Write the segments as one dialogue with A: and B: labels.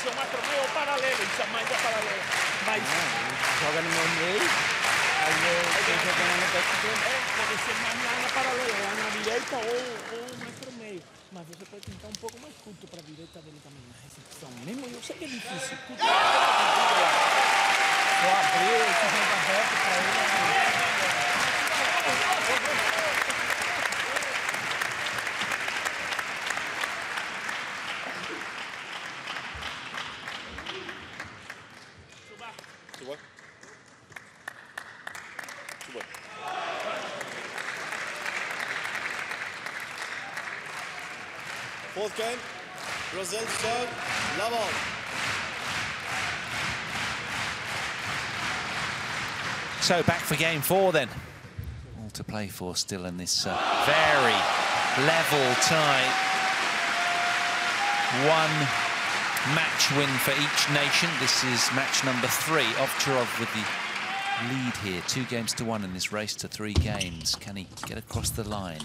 A: posição mais para meio paralelo, isso é mais a paralelo. Mas...
B: Ah, joga no meu meio, aí eu tô jogando no back dele.
A: É, pode ser mais na paralela, lá na direita ou, ou mais para o meio. Mas você pode tentar um pouco mais curto para a direita dele também, na recepção. Mesmo eu sei que é difícil. Curto,
B: Só abrir esse jogo aberto para ele.
C: Fourth Brazil serve, Laval.
D: So back for game four then. All to play for still in this uh, very level tie. One match win for each nation. This is match number three. Ovtcharov with the lead here. Two games to one in this race to three games. Can he get across the line?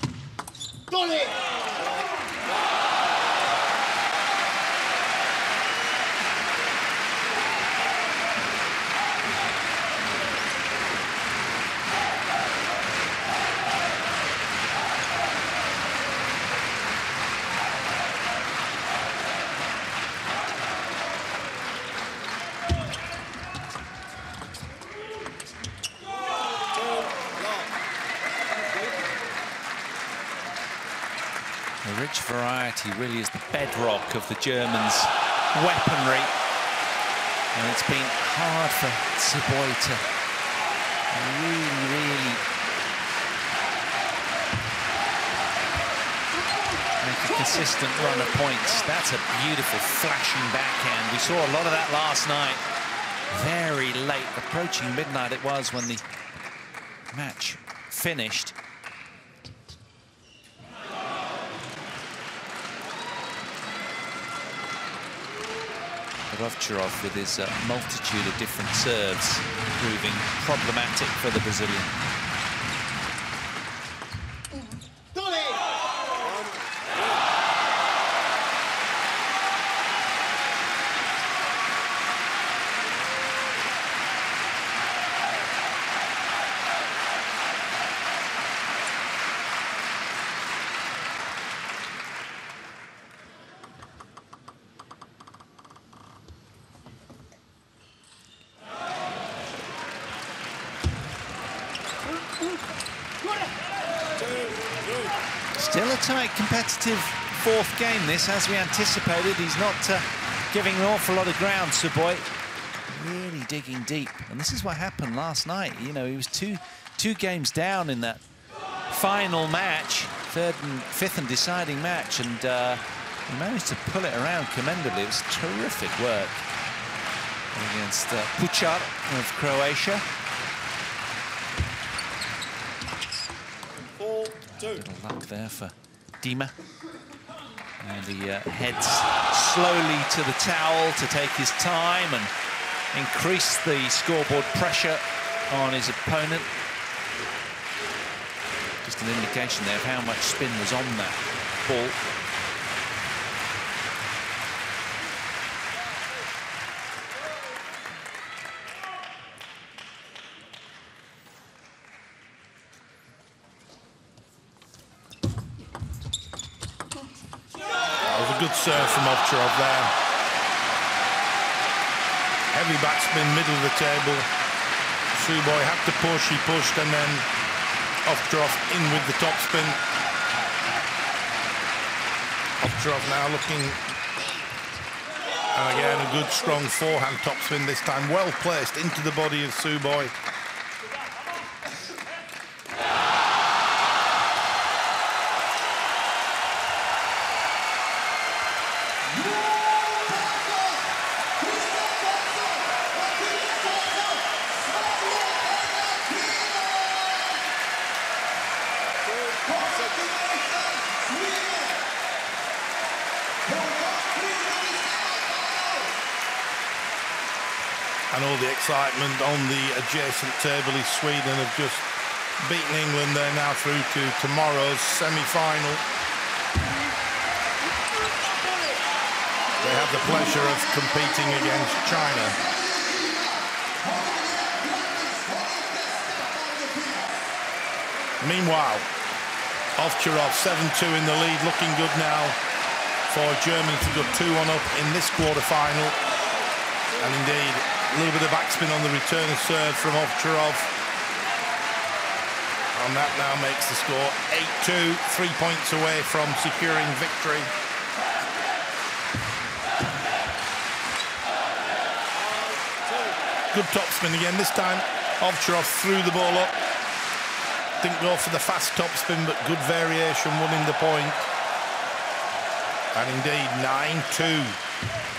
D: The rich variety really is the bedrock of the Germans' weaponry. And it's been hard for Tsuboi to really, really make a consistent run of points. That's a beautiful flashing backhand. We saw a lot of that last night. Very late, approaching midnight it was when the match finished. Ovtcharov with his uh, multitude of different serves proving problematic for the Brazilian. Still a tight, competitive fourth game, this, as we anticipated. He's not uh, giving an awful lot of ground, Tsuboi. Really digging deep. And this is what happened last night. You know, he was two, two games down in that final match, third and fifth and deciding match, and uh, he managed to pull it around commendably. It was terrific work against uh, Pucar of Croatia.
C: Four, two.
D: Little luck there for Dima. And he uh, heads slowly to the towel to take his time and increase the scoreboard pressure on his opponent. Just an indication there of how much spin was on that ball.
E: Good serve from Ovtcharov there. Heavy backspin, middle of the table. Tsuboi had to push, he pushed, and then Ovtcharov in with the topspin. Ovtcharov now looking, and again a good strong forehand topspin this time, well placed into the body of Tsuboi. All the excitement on the adjacent table is Sweden have just beaten England. They're now through to tomorrow's semi-final. they have the pleasure of competing against China. Meanwhile, Ovtcharov 7-2 in the lead, looking good now for Germany to go 2-1 up in this quarter-final. And indeed, a little bit of backspin on the return serve from Ovtcharov. And that now makes the score 8-2, three points away from securing victory. Good topspin again. This time, Ovtcharov threw the ball up. Didn't go for the fast topspin, but good variation, winning the point. And indeed, 9-2.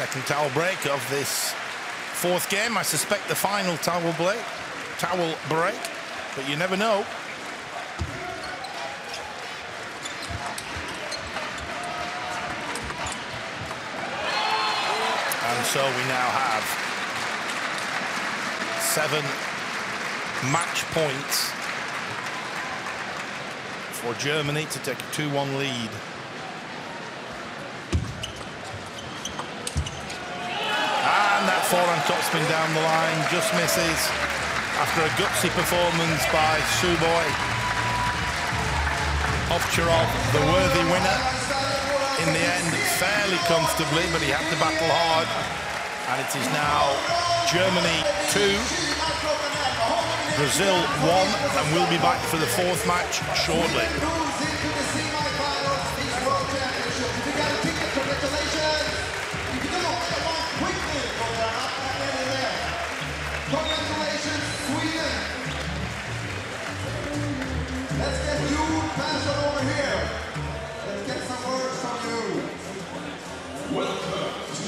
E: Second towel break of this fourth game. I suspect the final towel break, towel break, but you never know. And so we now have seven match points for Germany to take a 2-1 lead. And that forehand topspin down the line just misses after a gutsy performance by Tsuboi. Ovtcharov, the worthy winner. In the end, fairly comfortably, but he had to battle hard. And it is now Germany 2, Brazil 1, and we'll be back for the fourth match shortly.
F: Congratulations, Sweden! Let's get you over here. Let's get some words from you.
G: Welcome